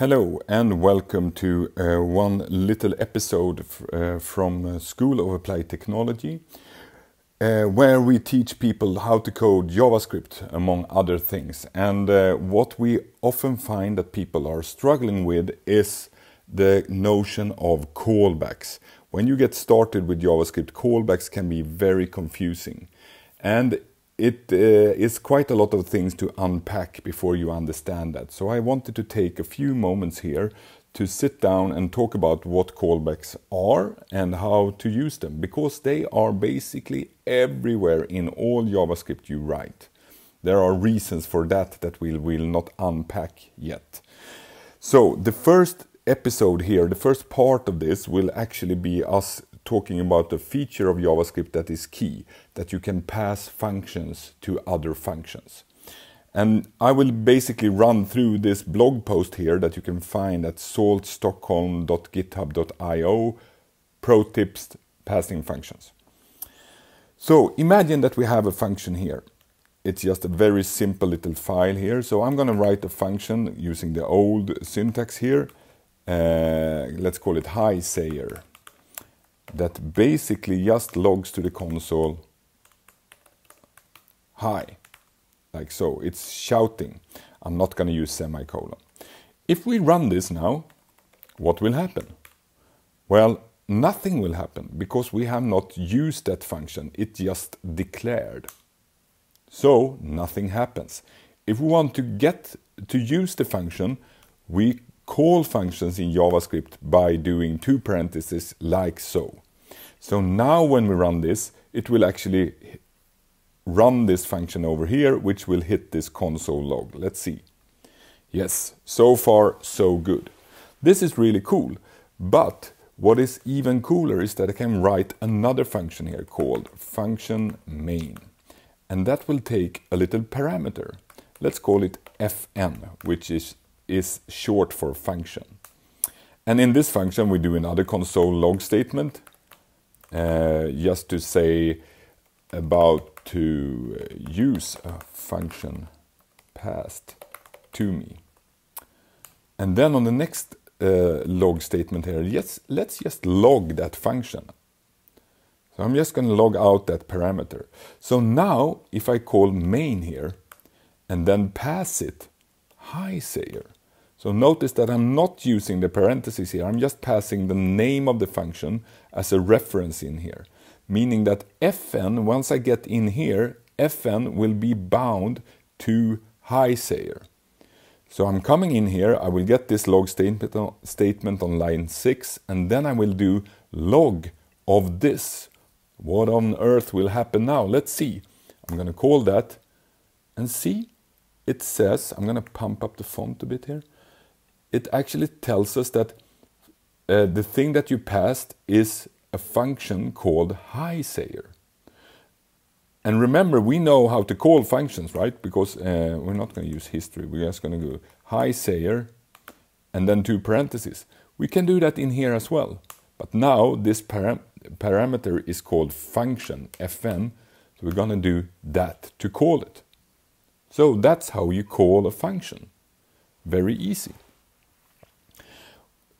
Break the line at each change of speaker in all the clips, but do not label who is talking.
Hello and welcome to uh, one little episode uh, from uh, School of Applied Technology, uh, where we teach people how to code JavaScript, among other things. And uh, what we often find that people are struggling with is the notion of callbacks. When you get started with JavaScript, callbacks can be very confusing. And it uh, is quite a lot of things to unpack before you understand that. So I wanted to take a few moments here to sit down and talk about what callbacks are and how to use them because they are basically everywhere in all JavaScript you write. There are reasons for that that we will not unpack yet. So the first episode here, the first part of this will actually be us talking about the feature of JavaScript that is key, that you can pass functions to other functions. And I will basically run through this blog post here that you can find at saltstockholm.github.io pro tips passing functions. So imagine that we have a function here. It's just a very simple little file here. So I'm going to write a function using the old syntax here. Uh, let's call it hi sayer that basically just logs to the console hi, like so. It's shouting. I'm not going to use semicolon. If we run this now, what will happen? Well, nothing will happen because we have not used that function. It just declared. So nothing happens. If we want to get to use the function, we call functions in JavaScript by doing two parentheses like so. So now when we run this, it will actually run this function over here, which will hit this console log. Let's see. Yes, so far so good. This is really cool, but what is even cooler is that I can write another function here called function main. And that will take a little parameter. Let's call it fn, which is is short for function. And in this function, we do another console log statement, uh, just to say about to use a function passed to me. And then on the next uh, log statement here, yes, let's just log that function. So I'm just going to log out that parameter. So now if I call main here and then pass it hi sayer, so notice that I'm not using the parentheses here, I'm just passing the name of the function as a reference in here. Meaning that fn, once I get in here, fn will be bound to hi sayer. So I'm coming in here, I will get this log statement on, statement on line 6, and then I will do log of this. What on earth will happen now? Let's see. I'm going to call that and see. It says, I'm going to pump up the font a bit here it actually tells us that uh, the thing that you passed is a function called hi sayer. And remember, we know how to call functions, right? Because uh, we're not going to use history. We're just going to go hi sayer and then two parentheses. We can do that in here as well. But now this param parameter is called function, fn. So we're going to do that to call it. So that's how you call a function. Very easy.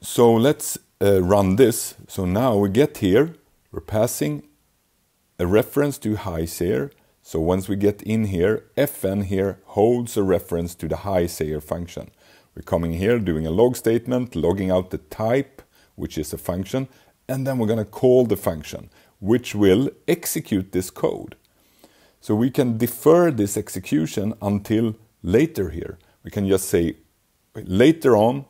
So let's uh, run this. So now we get here, we're passing a reference to hi sayer. So once we get in here, fn here holds a reference to the hi sayer function. We're coming here, doing a log statement, logging out the type, which is a function, and then we're going to call the function, which will execute this code. So we can defer this execution until later here. We can just say later on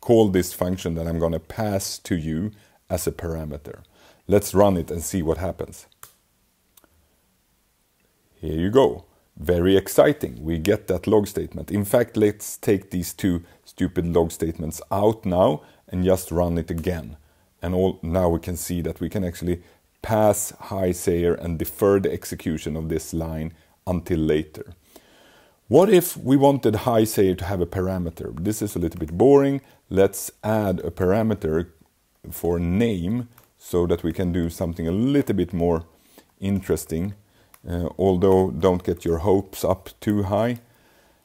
call this function that I'm going to pass to you as a parameter. Let's run it and see what happens. Here you go. Very exciting. We get that log statement. In fact, let's take these two stupid log statements out now and just run it again. And all, now we can see that we can actually pass hi sayer and defer the execution of this line until later. What if we wanted hi sayer to have a parameter? This is a little bit boring. Let's add a parameter for name so that we can do something a little bit more interesting. Uh, although don't get your hopes up too high.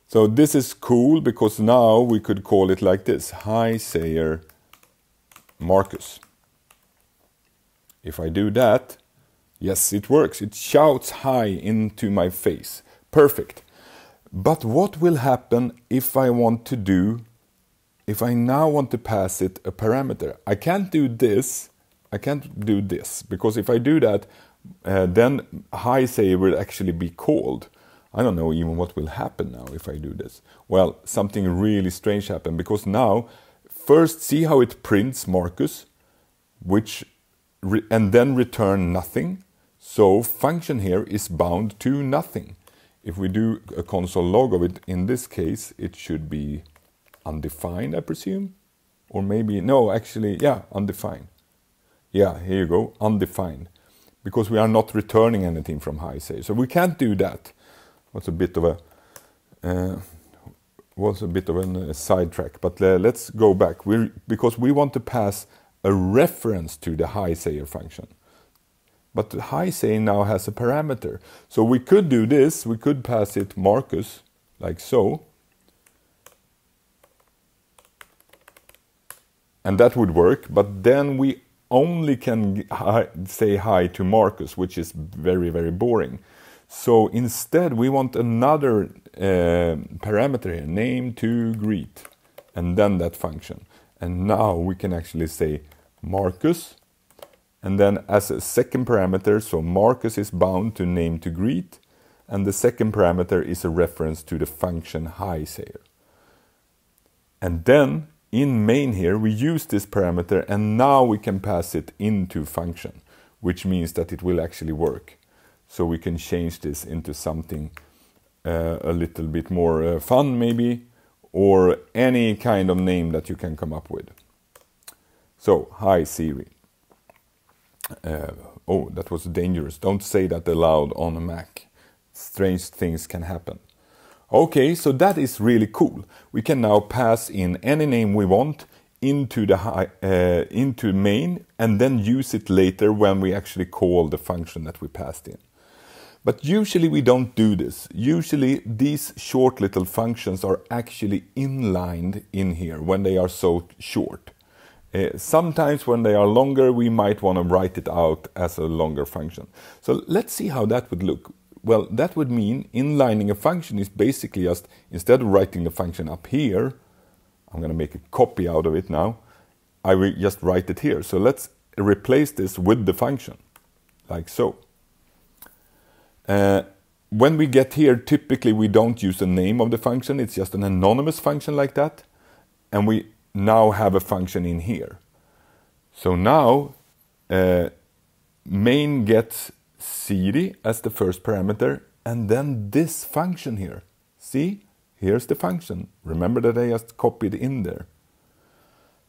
So this is cool because now we could call it like this, hi sayer Marcus. If I do that, yes, it works. It shouts hi into my face. Perfect. But what will happen if I want to do, if I now want to pass it a parameter? I can't do this, I can't do this, because if I do that, uh, then hi say will actually be called. I don't know even what will happen now if I do this. Well, something really strange happened because now, first see how it prints Marcus, which and then return nothing. So function here is bound to nothing. If we do a console log of it, in this case, it should be undefined, I presume. Or maybe, no, actually, yeah, undefined. Yeah, here you go, undefined. Because we are not returning anything from hi sayer. So we can't do that was a bit of a uh, was a bit of a uh, sidetrack. But uh, let's go back. We because we want to pass a reference to the hi sayer function. But the hi sayer now has a parameter. So we could do this. We could pass it Marcus like so. And that would work. But then we only can hi, say hi to Marcus, which is very, very boring. So instead, we want another uh, parameter here, name to greet, and then that function. And now we can actually say Marcus, and then as a second parameter, so Marcus is bound to name to greet, and the second parameter is a reference to the function hi sayer. And then in main here, we use this parameter, and now we can pass it into function, which means that it will actually work so we can change this into something uh, a little bit more uh, fun maybe or any kind of name that you can come up with. So, hi Siri. Uh, oh, that was dangerous. Don't say that aloud on a Mac. Strange things can happen. Okay, so that is really cool. We can now pass in any name we want into the uh, into main and then use it later when we actually call the function that we passed in. But usually we don't do this. Usually these short little functions are actually inlined in here when they are so short. Uh, sometimes when they are longer, we might want to write it out as a longer function. So let's see how that would look. Well, that would mean inlining a function is basically just, instead of writing the function up here, I'm going to make a copy out of it now, I will just write it here. So let's replace this with the function, like so. Uh, when we get here, typically we don't use the name of the function. It's just an anonymous function like that. And we now have a function in here. So now uh, main gets Siri as the first parameter and then this function here. See, here's the function. Remember that I just copied in there.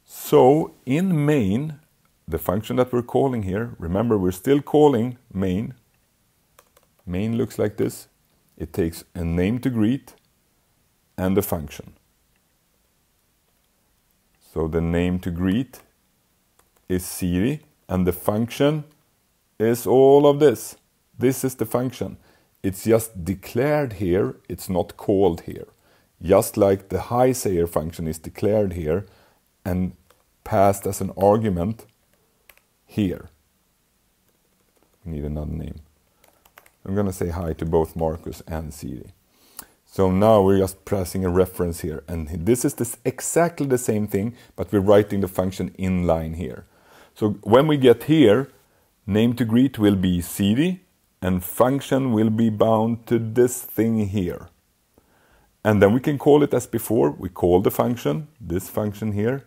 So in main, the function that we're calling here, remember we're still calling main Main looks like this. It takes a name to greet and a function. So the name to greet is Siri and the function is all of this. This is the function. It's just declared here, it's not called here. Just like the hi sayer function is declared here and passed as an argument here. We need another name. I'm going to say hi to both Marcus and Siri. So now we're just pressing a reference here. And this is this exactly the same thing, but we're writing the function inline here. So when we get here, name to greet will be Siri, and function will be bound to this thing here. And then we can call it as before. We call the function, this function here.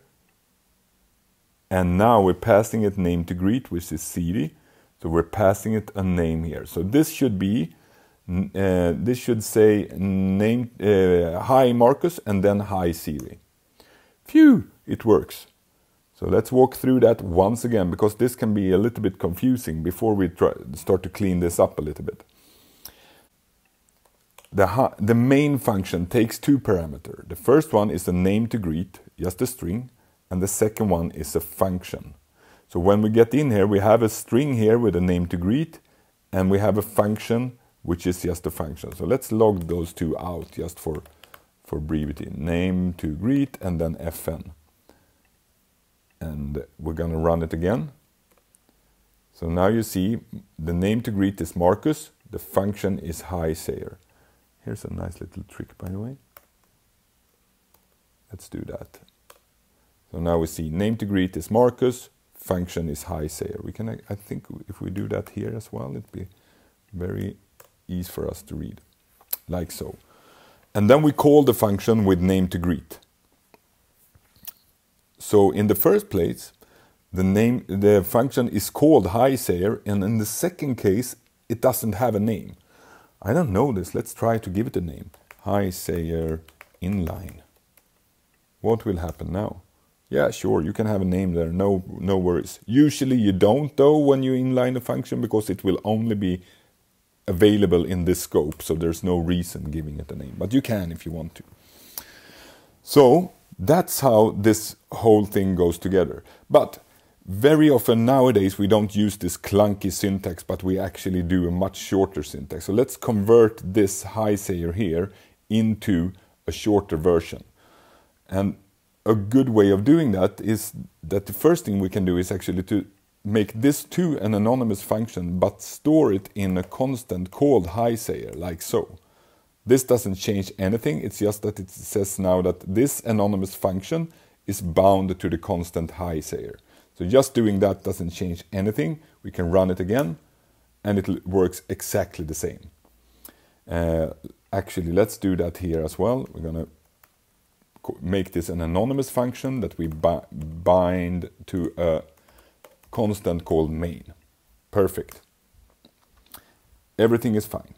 And now we're passing it name to greet, which is Siri. So we're passing it a name here. So this should be, uh, this should say name, uh, hi Marcus and then hi Siri. Phew, it works. So let's walk through that once again because this can be a little bit confusing before we try, start to clean this up a little bit. The, the main function takes two parameters. The first one is the name to greet, just a string, and the second one is a function. So when we get in here, we have a string here with a name to greet, and we have a function which is just a function. So let's log those two out just for for brevity. Name to greet and then fn. And we're going to run it again. So now you see the name to greet is Marcus, the function is hi sayer. Here's a nice little trick by the way. Let's do that. So now we see name to greet is Marcus, function is hi sayer. We can, I think if we do that here as well, it'd be very easy for us to read, like so. And then we call the function with name to greet. So in the first place, the name the function is called hi sayer, and in the second case, it doesn't have a name. I don't know this. Let's try to give it a name. Hi sayer inline. What will happen now? Yeah, sure, you can have a name there, no, no worries. Usually you don't though when you inline a function because it will only be available in this scope, so there's no reason giving it a name, but you can if you want to. So that's how this whole thing goes together. But very often nowadays we don't use this clunky syntax, but we actually do a much shorter syntax. So let's convert this hi sayer here into a shorter version. And a good way of doing that is that the first thing we can do is actually to make this too an anonymous function but store it in a constant called hi sayer like so. This doesn't change anything, it's just that it says now that this anonymous function is bound to the constant hi sayer. So just doing that doesn't change anything. We can run it again and it works exactly the same. Uh, actually, let's do that here as well. We're going to make this an anonymous function that we bind to a constant called main. Perfect. Everything is fine.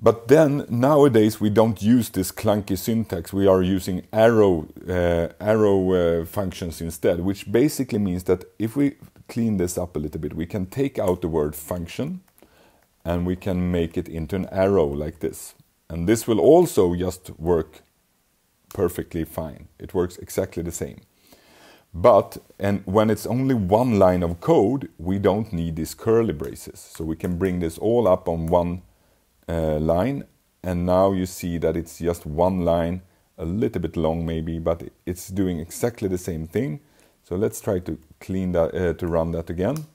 But then nowadays we don't use this clunky syntax. We are using arrow uh, arrow uh, functions instead, which basically means that if we clean this up a little bit, we can take out the word function and we can make it into an arrow like this. And this will also just work perfectly fine. It works exactly the same. But and when it's only one line of code, we don't need these curly braces. So we can bring this all up on one uh, line. And now you see that it's just one line, a little bit long maybe, but it's doing exactly the same thing. So let's try to clean that, uh, to run that again.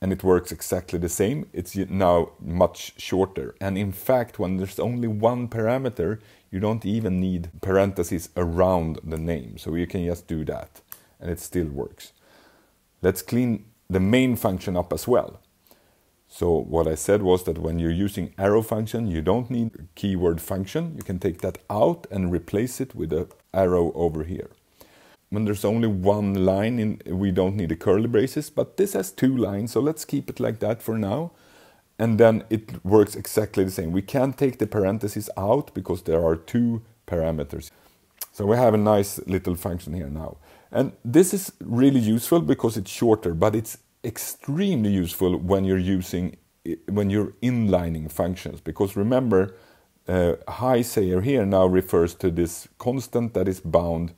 And it works exactly the same. It's now much shorter. And in fact, when there's only one parameter, you don't even need parentheses around the name. So you can just do that and it still works. Let's clean the main function up as well. So what I said was that when you're using arrow function, you don't need keyword function. You can take that out and replace it with a arrow over here. When there's only one line, in, we don't need the curly braces, but this has two lines, so let's keep it like that for now and then it works exactly the same. We can't take the parentheses out because there are two parameters. So we have a nice little function here now. And this is really useful because it's shorter, but it's extremely useful when you're using when you're inlining functions because remember uh, hi sayer here now refers to this constant that is bound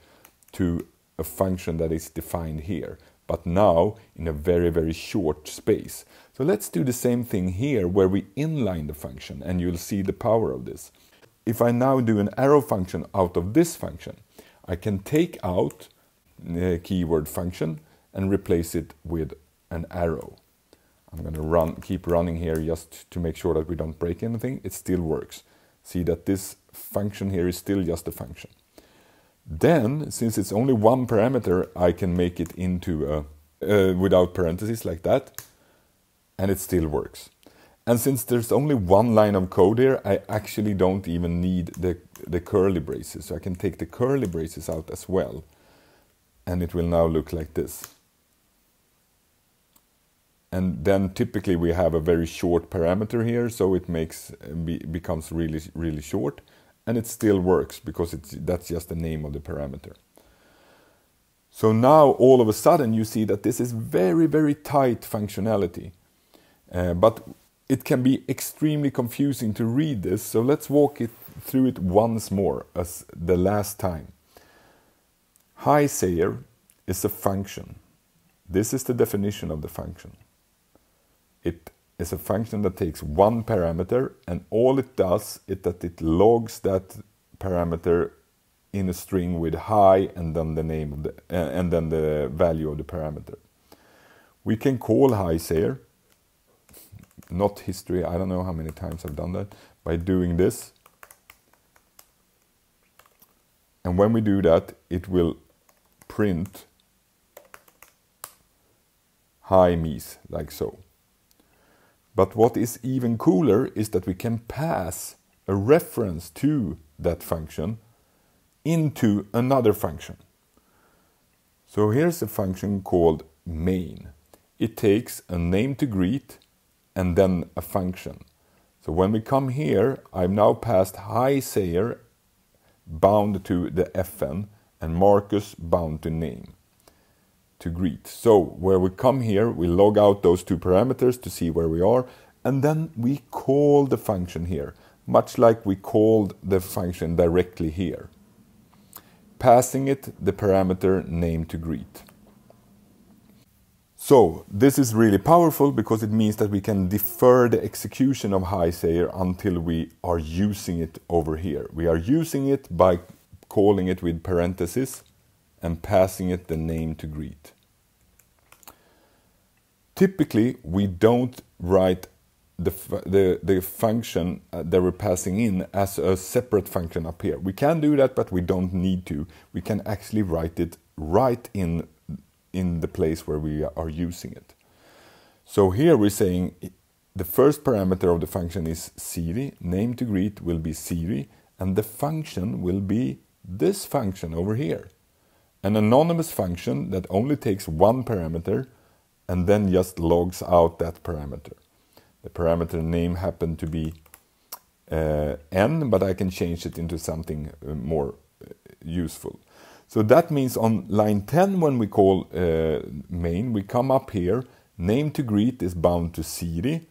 to a function that is defined here but now in a very very short space so let's do the same thing here where we inline the function and you'll see the power of this. If I now do an arrow function out of this function, I can take out keyword function and replace it with an arrow. I'm going to run, keep running here just to make sure that we don't break anything. It still works. See that this function here is still just a function. Then, since it's only one parameter, I can make it into a, uh, without parentheses like that and it still works. And since there's only one line of code here, I actually don't even need the, the curly braces. So I can take the curly braces out as well. And it will now look like this. And then typically we have a very short parameter here, so it makes be, becomes really, really short. And it still works because it's, that's just the name of the parameter. So now all of a sudden you see that this is very, very tight functionality. Uh, but it can be extremely confusing to read this, so let's walk it through it once more as the last time. Hi sayer is a function. This is the definition of the function. It is a function that takes one parameter and all it does is that it logs that parameter in a string with hi and then the name of the uh, and then the value of the parameter. We can call here, not history. I don't know how many times I've done that by doing this. And when we do that, it will print hi me's like so. But what is even cooler is that we can pass a reference to that function into another function. So here's a function called main. It takes a name to greet and then a function. So when we come here, I've now passed hi Sayer bound to the fn and Marcus bound to name to greet. So where we come here, we log out those two parameters to see where we are, and then we call the function here, much like we called the function directly here, passing it the parameter name to greet. So this is really powerful because it means that we can defer the execution of HiSayer until we are using it over here. We are using it by calling it with parentheses and passing it the name to greet. Typically, we don't write the, the, the function uh, that we're passing in as a separate function up here. We can do that, but we don't need to. We can actually write it right in, in the place where we are using it. So here we're saying the first parameter of the function is Siri, name to greet will be Siri, and the function will be this function over here an anonymous function that only takes one parameter and then just logs out that parameter. The parameter name happened to be uh, n, but I can change it into something uh, more uh, useful. So that means on line 10 when we call uh, main, we come up here, name to greet is bound to Siri,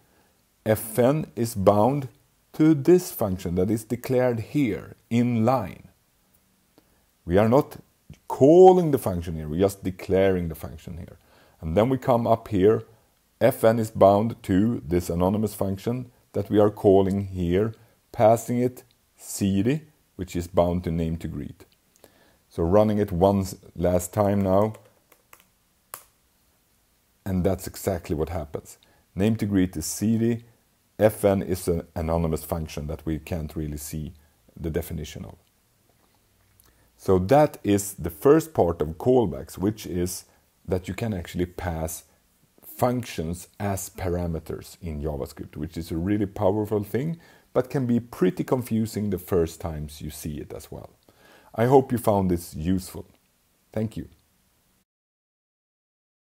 fn is bound to this function that is declared here in line. We are not calling the function here, we're just declaring the function here. And then we come up here, fn is bound to this anonymous function that we are calling here, passing it Siri, which is bound to name to greet. So running it once last time now, and that's exactly what happens. Name to greet is Siri, fn is an anonymous function that we can't really see the definition of. So that is the first part of callbacks, which is that you can actually pass functions as parameters in JavaScript, which is a really powerful thing, but can be pretty confusing the first times you see it as well. I hope you found this useful. Thank you.